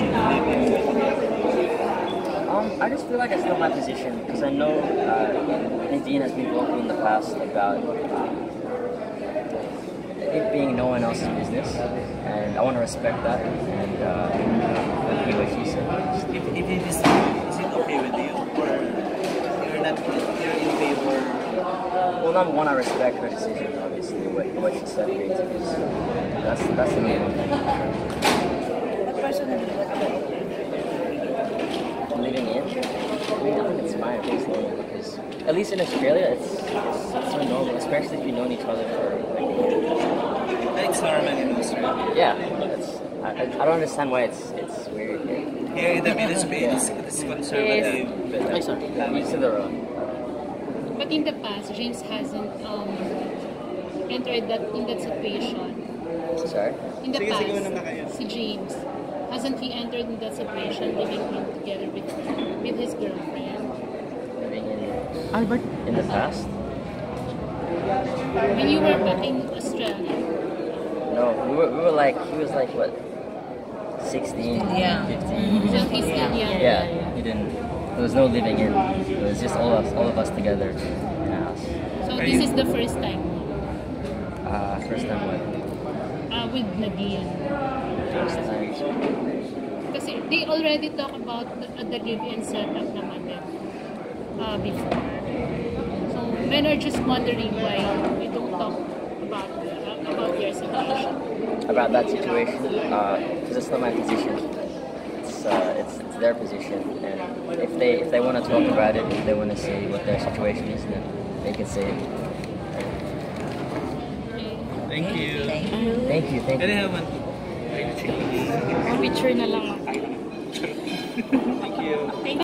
decision to leave you? Um, I just feel like I still my position because I know uh, Nadine has been vocal in the past about uh, it being no one else's business, and I want to respect that and uh, do what she said. If, if it is, is it okay with you? Or you're not, you're in favor? Well, number one, I respect her decision, obviously, what, what she said. So that's that's the main thing. But personally, what about Living in, I mean, I think it's fine personally because at least in Australia, it's, it's, it's so normal, especially if you've known each other for like It's normal in Australia. yeah. It's, I, I I don't understand why it's it's weird here. Here in the Philippines, it's conservative. Ay, sorry. Used to the road. But in the past, James hasn't um, entered that in that situation. Sorry. In the Sige, past, sige, una na kayo. si James, hasn't he entered in that situation living in together with with his girlfriend? Living in Albert, in the past. When you were back in Australia, No, we were, we were like he was like what, 16, Yeah. 15. so he's still young. Yeah, he didn't. There was no living in. It was just all of us, all of us together in a house. So this is the first time Uh, first time what? uh, with Nadine. First time. Kasi they already talk about the, uh, the live-in setup naman din uh, before. So men are just wondering why we don't talk about uh, about their situation. About that situation, because it's not my position. It's, uh, it's it's their position, and if they if they want to talk about it, if they want to see what their situation is, then they can say it. Thank you. Thank you. Thank you, thank Can I you. Picture na lang. Thank you.